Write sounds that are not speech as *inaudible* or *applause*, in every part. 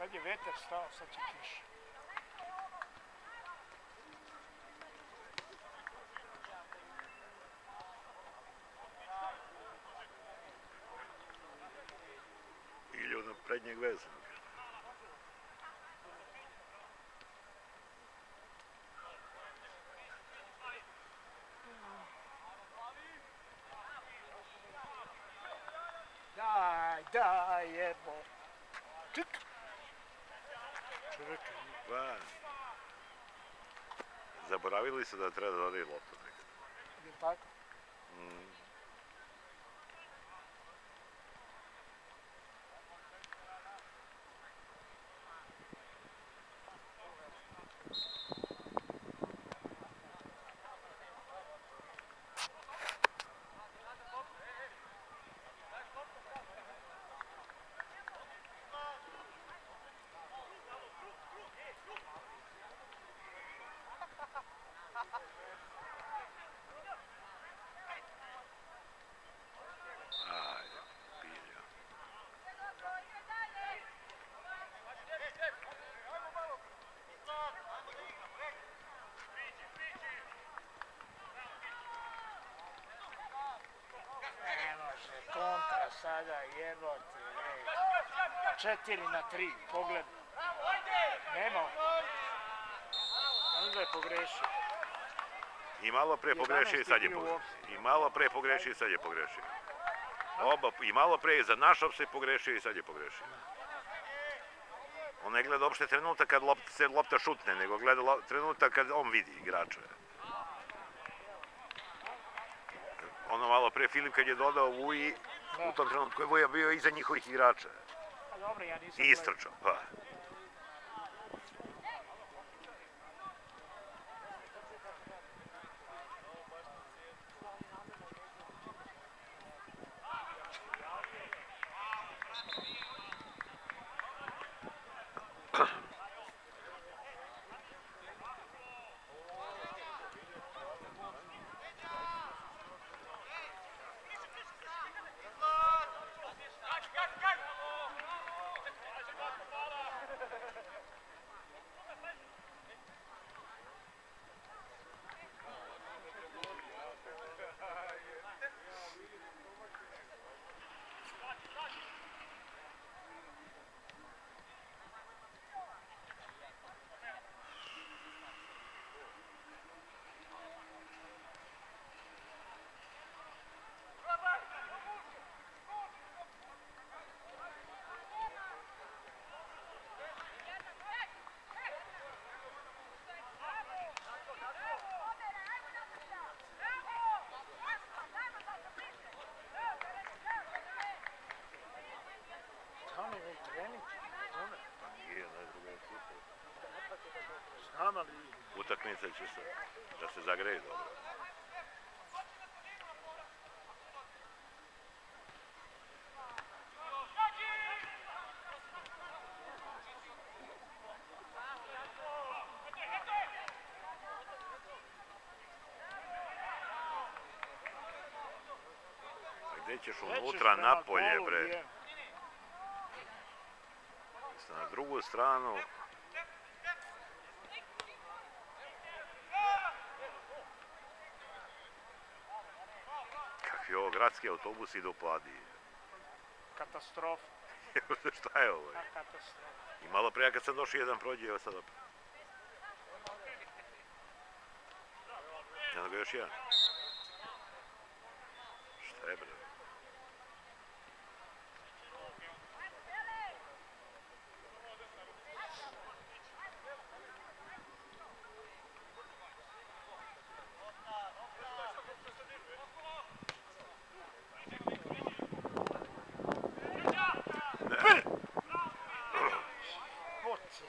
Je veter stao, sad će kiša. Ili ono prednjeg vezanog. Javili su da treba da dodaju loptu je tako? Mm. Aj, pilja. Ne može, kontra sada, jebote. Četiri na tri, pogled. Nema. Onda je pogrešio. I malo pre pogrešio i sad je 11 je bio u pogrešio. I malo pre pogrešio i sad je pogrešio. Oba, i malo pre za naš se pogrešio i sad je pogrešio. On ne gleda uopšte trenutak kad lopta, se lopta šutne, nego gleda lo- trenutak kad on vidi igrača. Ono malo pre Filip kad je dodao Vuji, u Da. tom trenutku je Vuja bio iza njihovih igrača. A dobro, ja nisam... I istrčao, pa. Znam, ali Utakmica će se, da se zagreje dobro. A Gde ćeš Nećeš unutra, napolje, bre? Jeste na drugu stranu. Kakvi ovo gradski autobus ide u pladi. Katastrofa, *laughs* Šta je ovo? a katastrofa. I malo pre kad sam došao jedan prođe, evo sad opet. Evo ga još jedan. Šta je bre? Ne. Poce.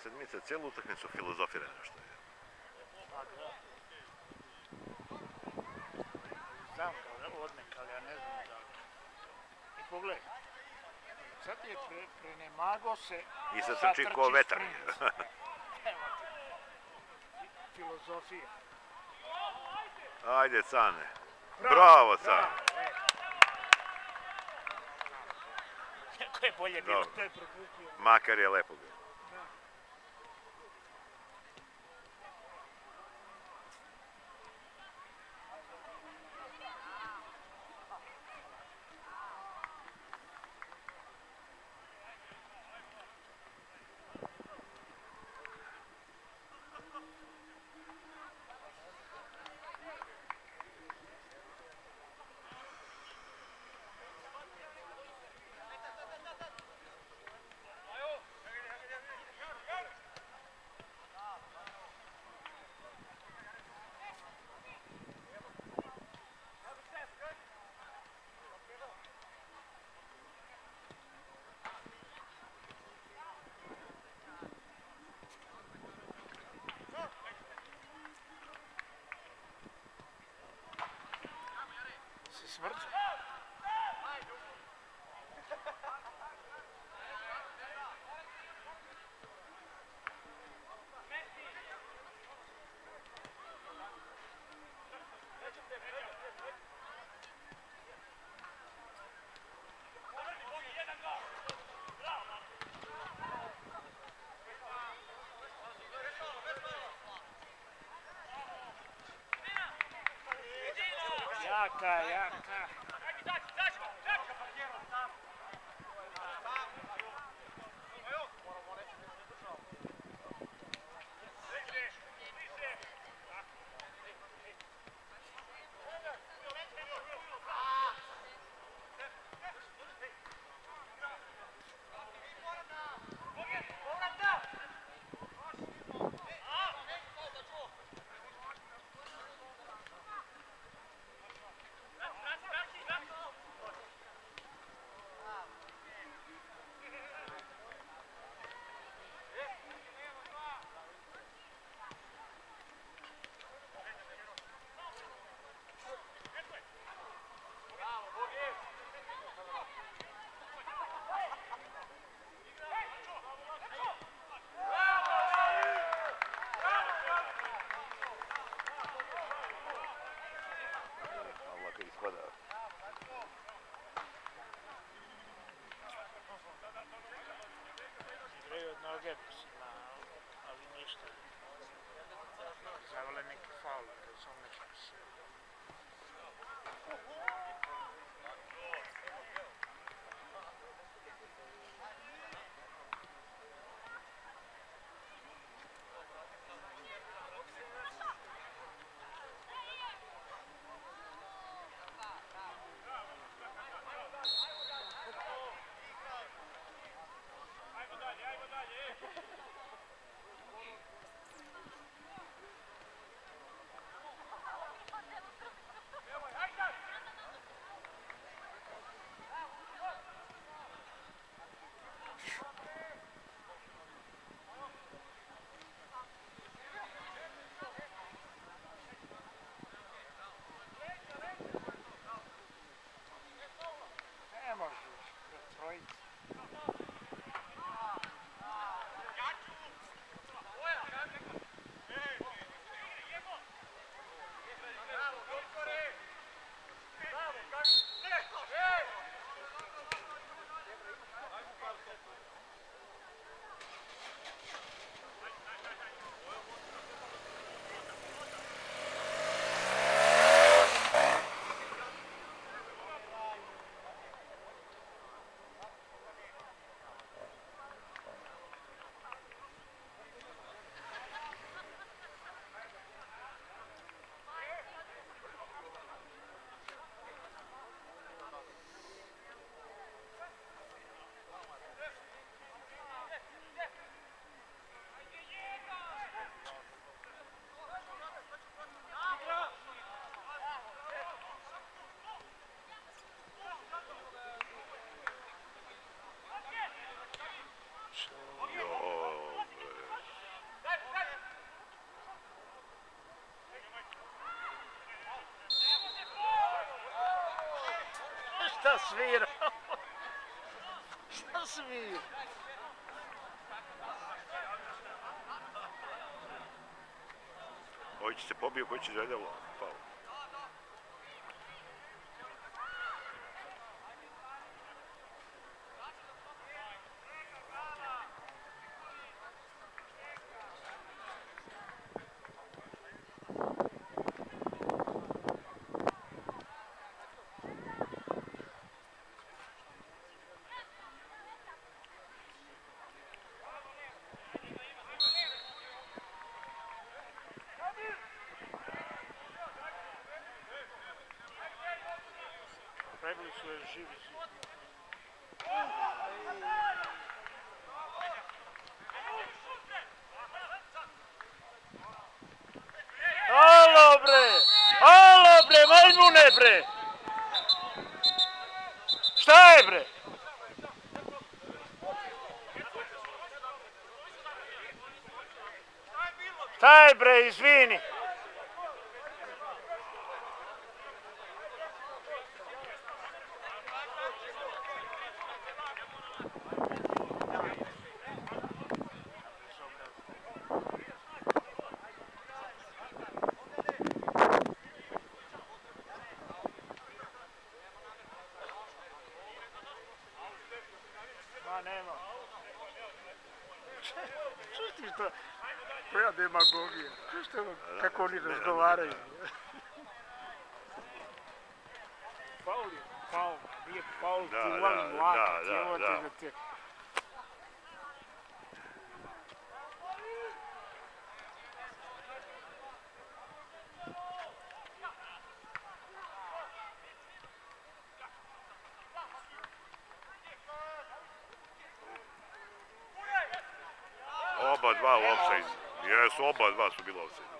Ova sedmica cijelu utakmicu filozofira nešto je. Pa da. Znam ga odnek, ali ja ne znam da li. I pogledaj. Sad je pre, prenemago se... I sad trči ko vetar. *laughs* Filozofija. Ajde, Cane. Bravo, Cane. bravo, e. Kako je bolje bilo, to je propustio. Makar je lepo bilo. Da. Se Caiaca, caiaca. Jaka. Allah kad ispada. Igraju od noge, mislim, a- ali ništa. Zavale neki faul, razumeš mislim. šta svira? *laughs* Šta svira? Ovo će se pobio, koji će zajedalo? Pao. Prebili su je živi živi. Alo bre! Alo bre, majmune bre! Šta je bre? Šta je bre, izvini? Ma nema. Čuš ti što? Koja demagogija. Čuš ti ono kako oni razgovaraju. Faul je, faul. Nije faul, Da, ti da, volim da, lakat, da, evo ti da. da ti... Oba dva u offside. Jesu, oba dva su bila offside.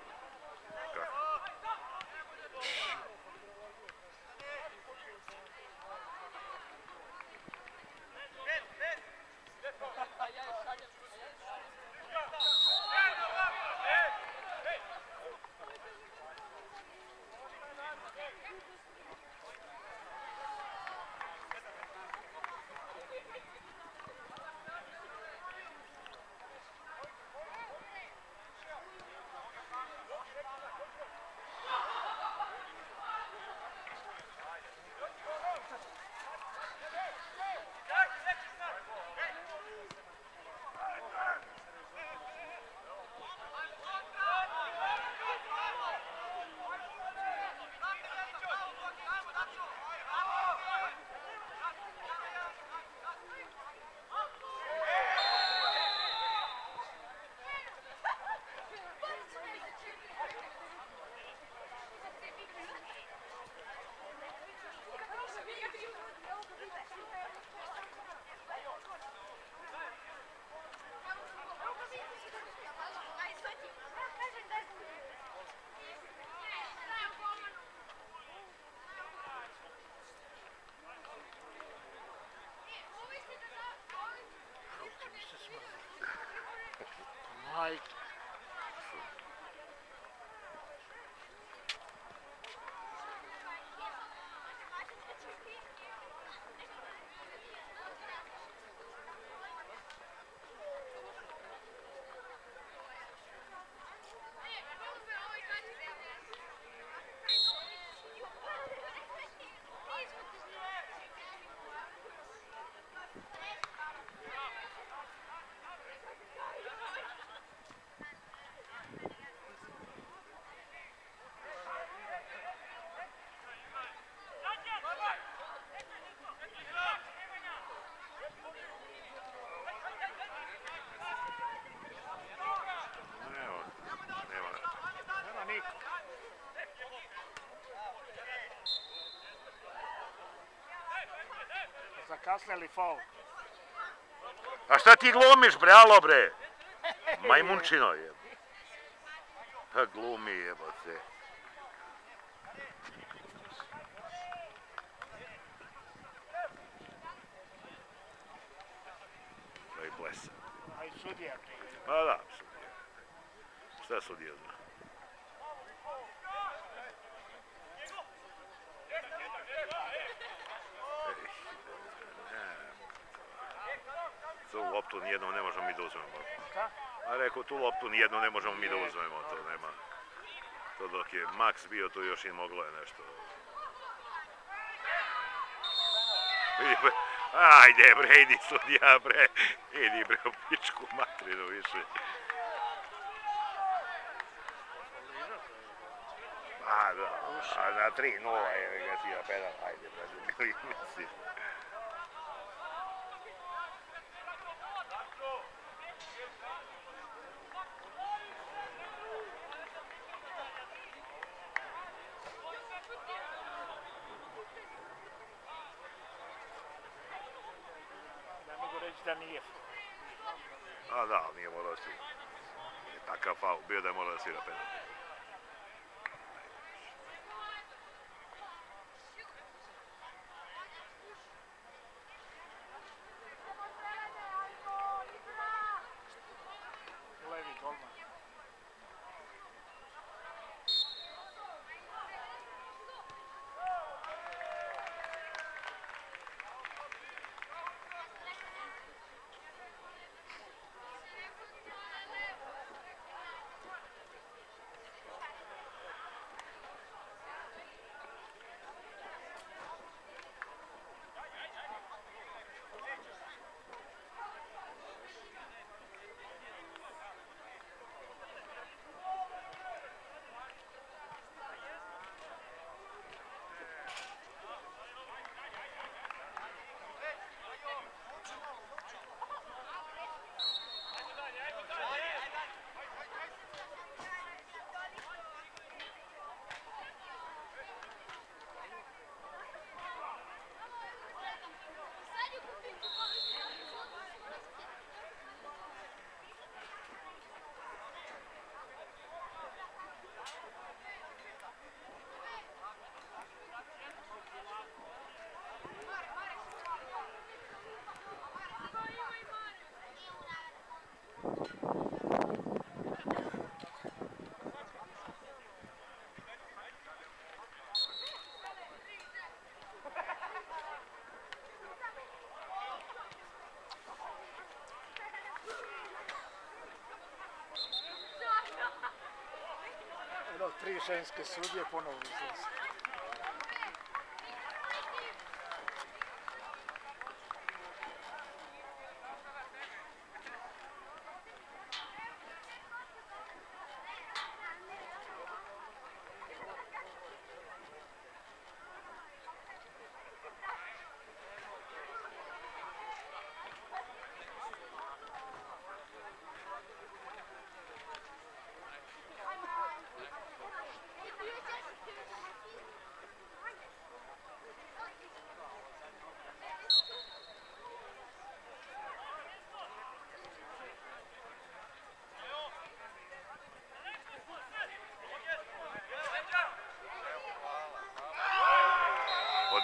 I Zakasnili faul. A šta ti glumiš, bre, alo, bre? *laughs* Majmunčino je. Pa glumi, jebote. Da i blesa. A i sudija. bre. Pa da, sudija. Šta sudija zna? Ej, ne. loptu nijednom ne možemo mi da uzmemo. Ka? A rekao, tu loptu nijedno ne možemo mi da uzmemo, to nema. To dok je Max bio tu još i moglo je nešto. Vidi, bre, ajde bre, idi sudija bre, idi bre u pičku matrinu više. A da, a na 3-0 je ga ti pedal, ajde bre, bili mislim. Da nije. A da, nije morao si. Je takav faul bio da je morao da svira penalti. Tri ženske sudje ponovno izlaze.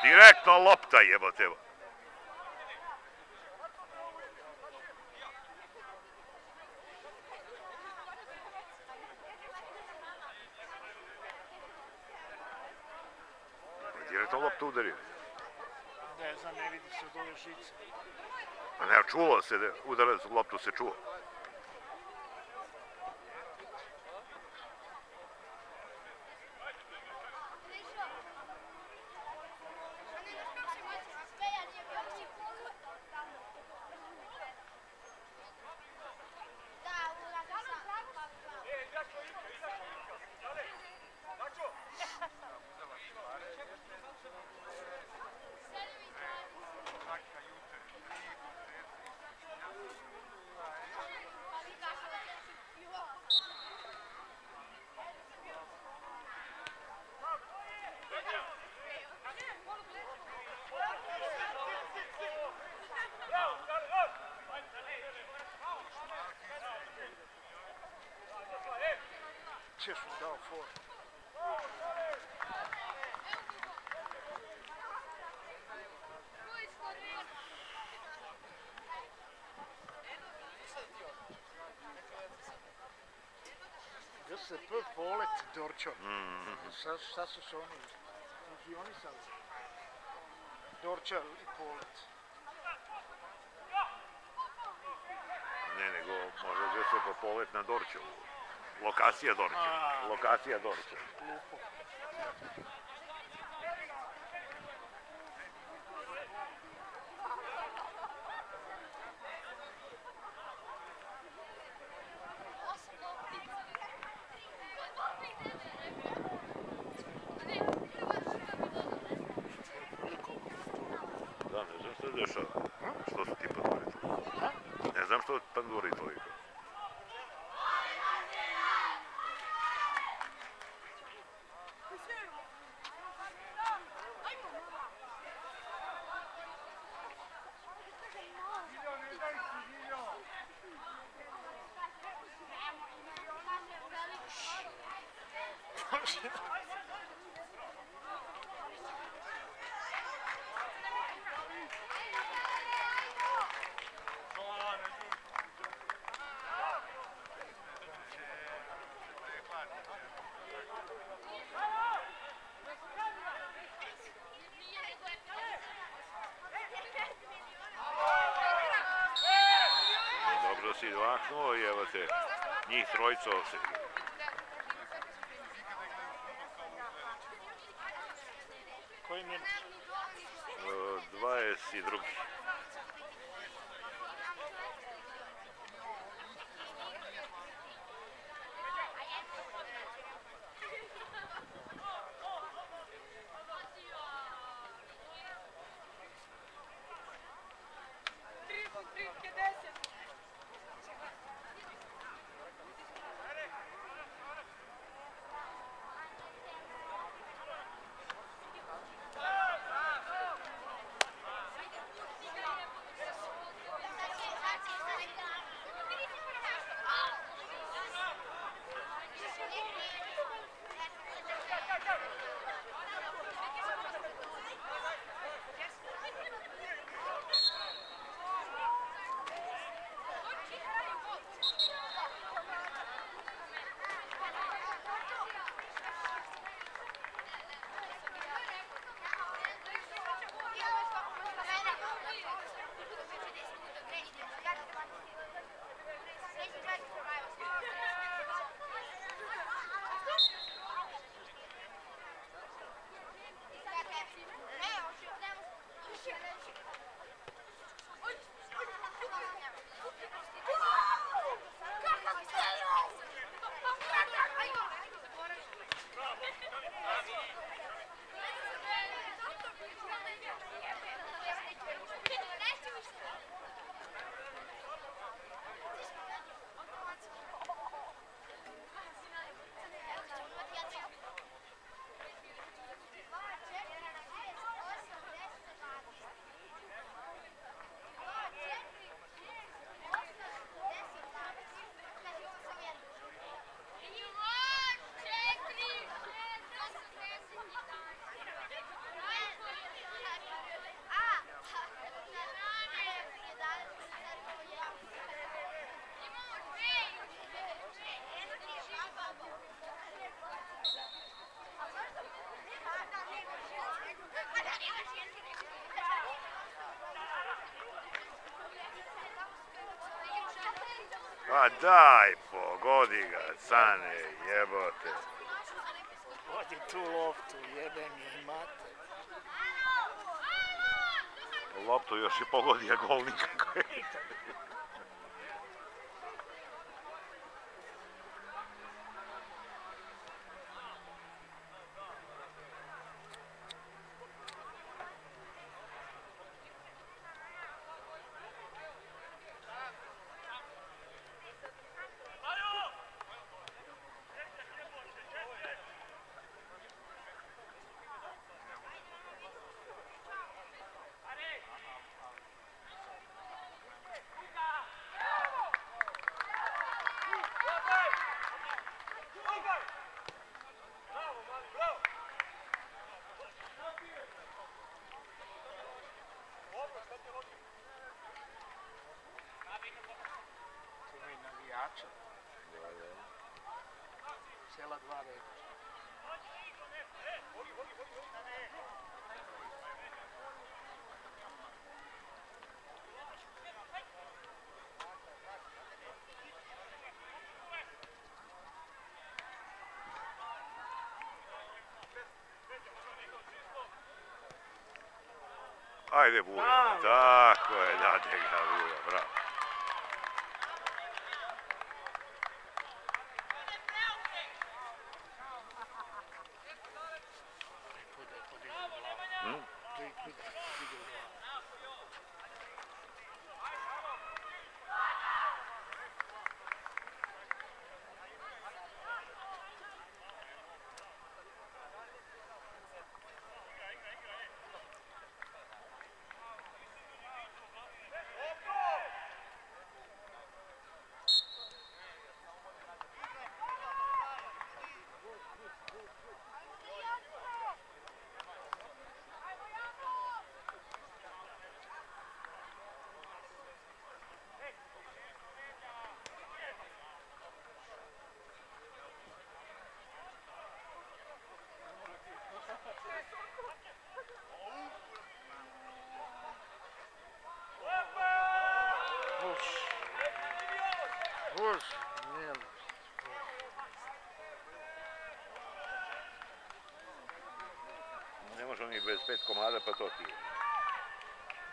Direktno lopta jebote. Direktno loptu udario. Ne znam, ne vidi se od ove žice. A ne, čulo se, da udarac u loptu se čuo. Ćeš mu dao for. JSP polet Dorčon. Šta, šta su se oni fuzionisali? Dorčar i polet. Ne, nego može da se po polet na Dorčevu. Lokacija Dorčev. A. Lokacija. Glupo. Da, ne znam što se dešava. Što su ti panduri toliko? Ne znam što panduri toliko. Dobro si dvaknuo i evo te, njih trojica se. Koji minut? E, 22. A daj, pogodi ga, cane, jebote. Vodi tu loptu, jeben je mate. Loptu još i pogodi, a gol nikako je. alla tua vecchia. Ajde, Bulj, tako je, date ga, bravo. Može, ne može. Ne možemo ni bez pet komada, pa to ti je.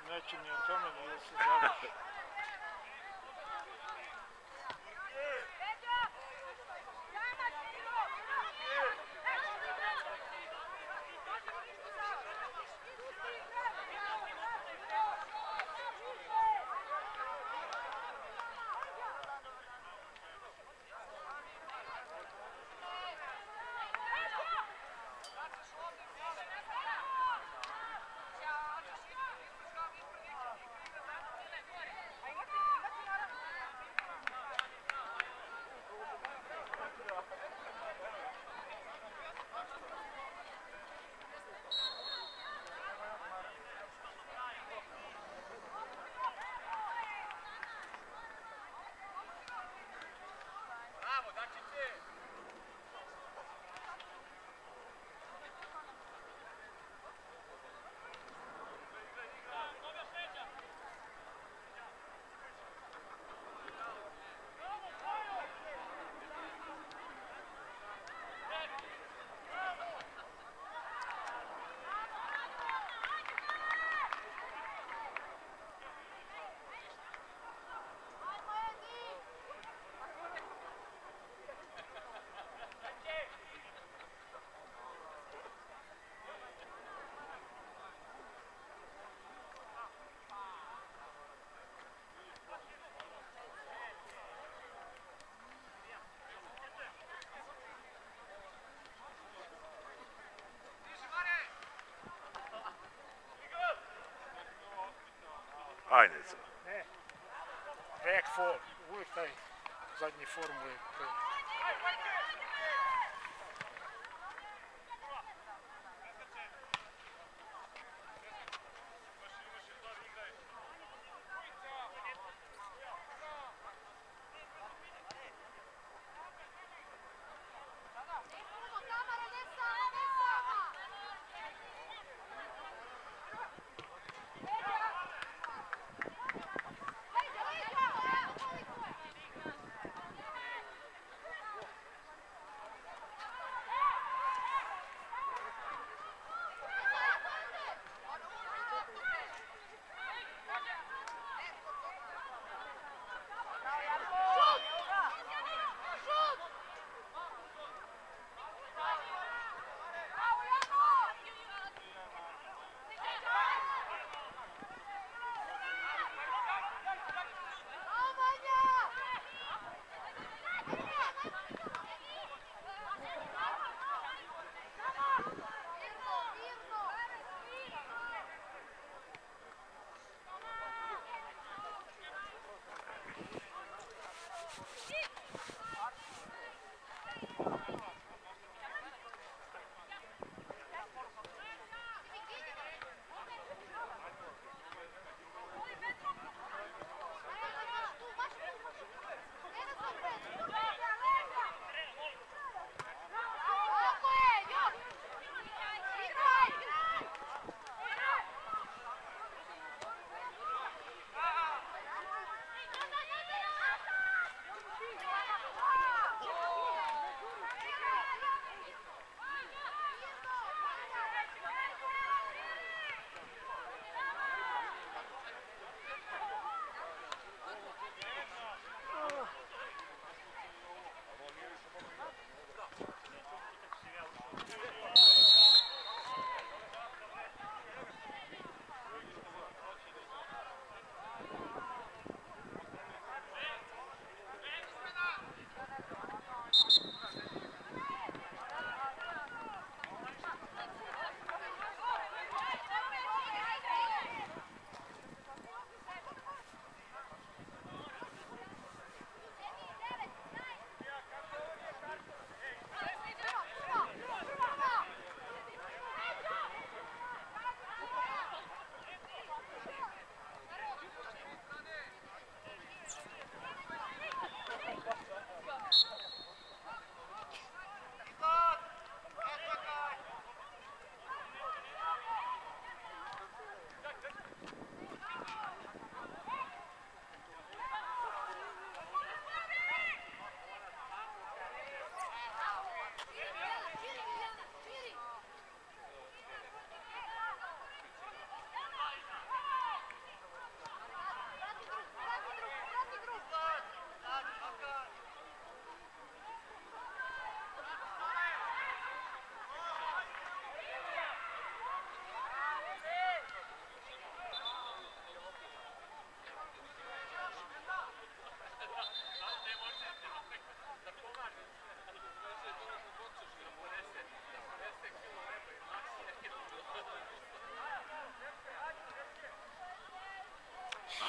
Neće ni o tome da se završi. Ne. Back four. Uvijek taj zadnji formu.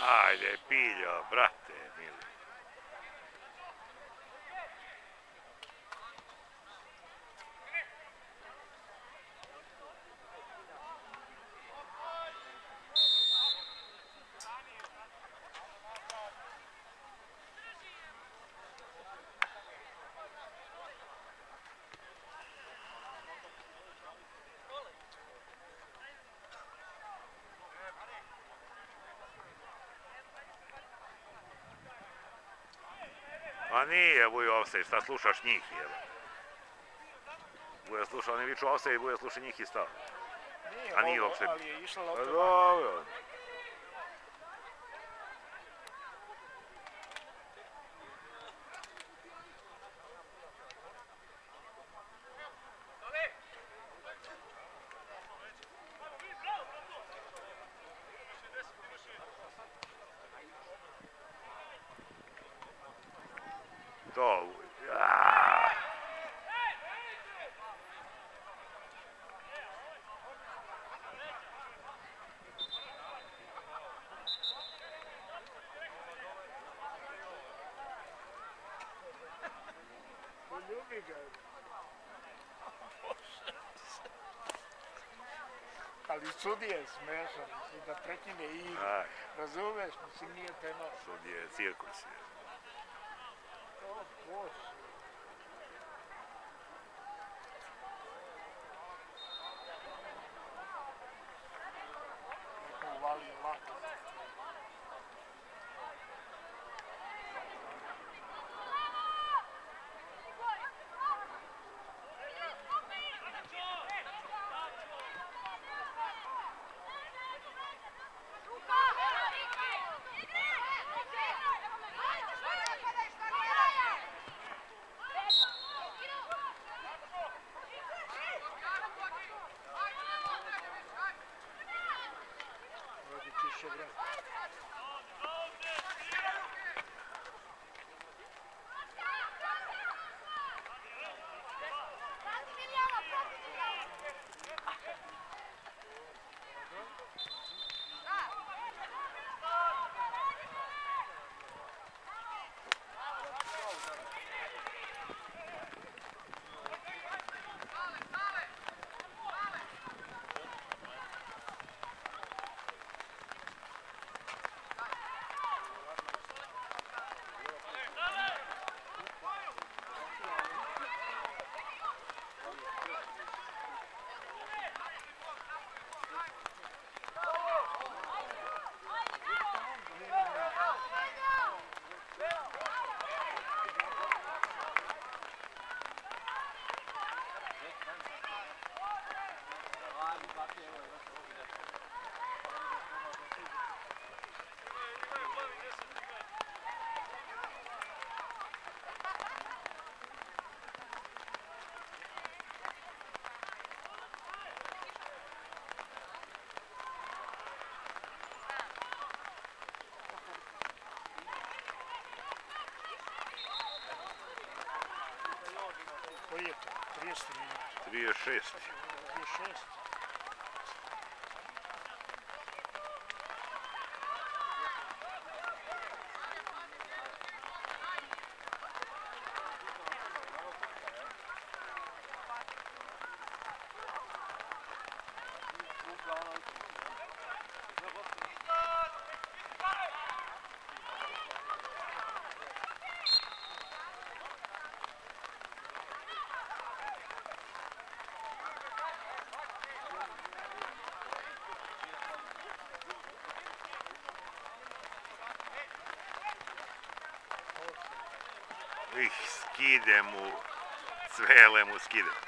Ajde, piljo, brate, mili. Nije Vujo offside, šta slušaš njih, jebe. Vujo sluša, oni viču offside, Vujo sluša njih i. Nije A nije offside. ali je išla Pa lopta. dobro. To, aaa. Poljubi ga. Ali sudije je smešan, mislim da prekine. Aj, Razumeš, mislim nije penal. sad je cirkus. je. O Bože. 26. 36 skidemo, cvelemu skidemo.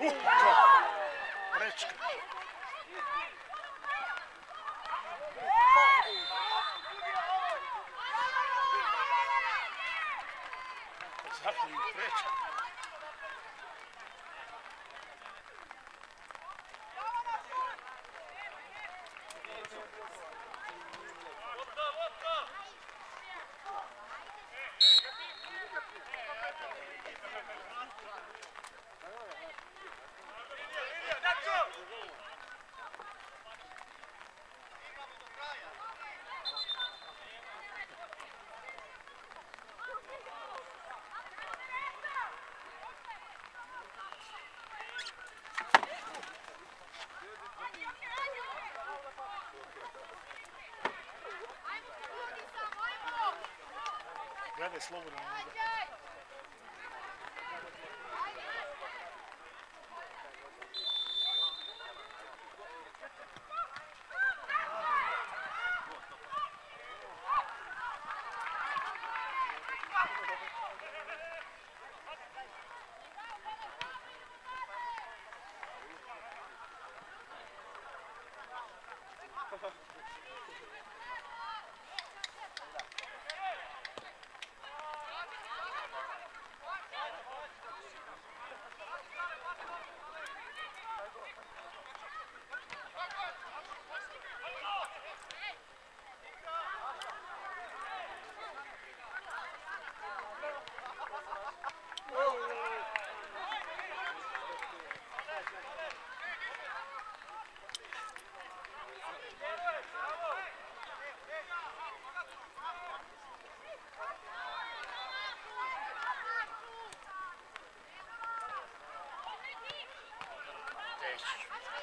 Утка! Пречка! Zapnij prečka! bit slower than that. Ha ha ha. Cześć.